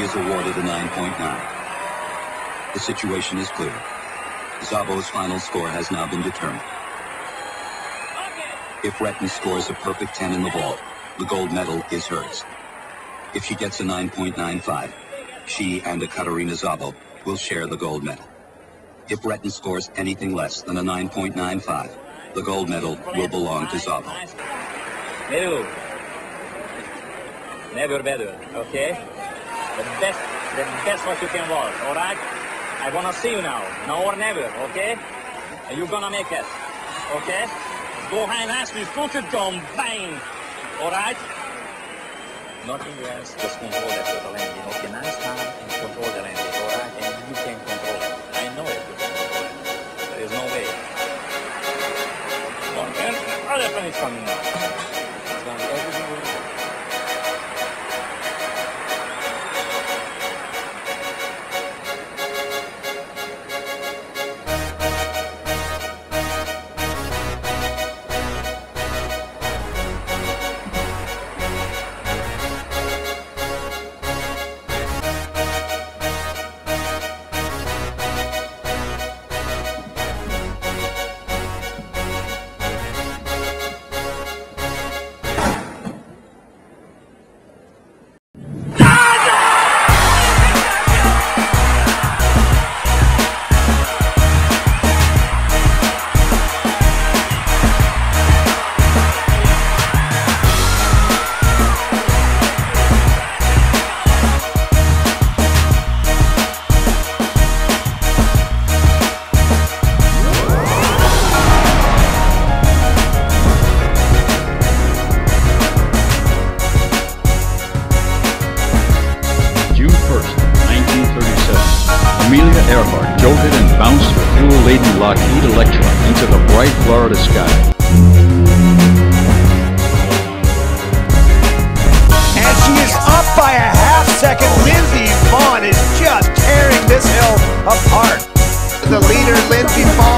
is awarded a 9.9. The situation is clear. Szabo's final score has now been determined. If Retton scores a perfect 10 in the vault, the gold medal is hers. If she gets a 9.95, she and Ekaterina Szabo will share the gold medal. If Retton scores anything less than a 9.95, the gold medal will belong to Zabo. Never. Better, okay? The best, the best what you can work, alright? I wanna see you now, now or never, okay? And you're gonna make it, okay? Hem här nu, slå till dem, bang! Alright? Nothing else, just control that total landing, okay? Nice time and control the landing, alright? And you can control it. I know it. There is no way. One can, other plan is coming now. Bounced her fuel-laden Lockheed Electra into the bright Florida sky. And she is up by a half second. Lindsey Vonn is just tearing this hill apart. The leader, Lindsey Vonn,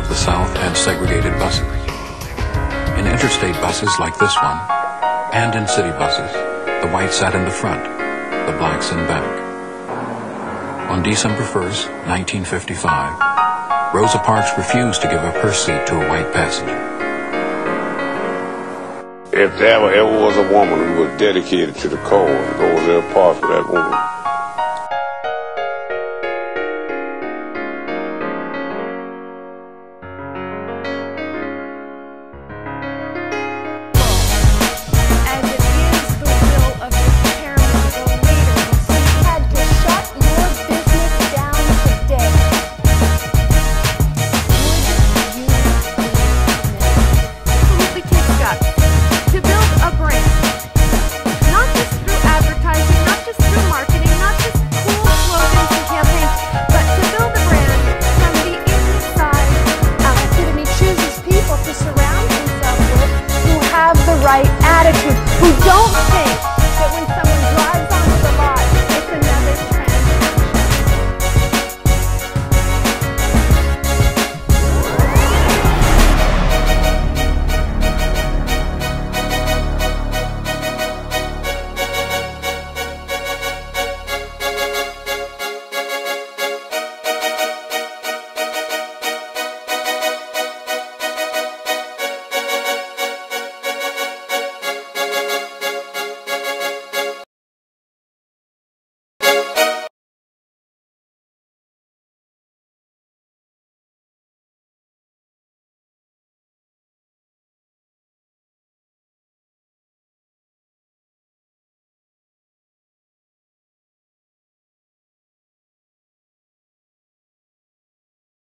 of the South, had segregated buses. In interstate buses like this one, and in city buses, the whites sat in the front, the blacks in back. On December 1st, 1955, Rosa Parks refused to give up her seat to a white passenger. If there ever, was a woman who was dedicated to the cause, are parts for that woman.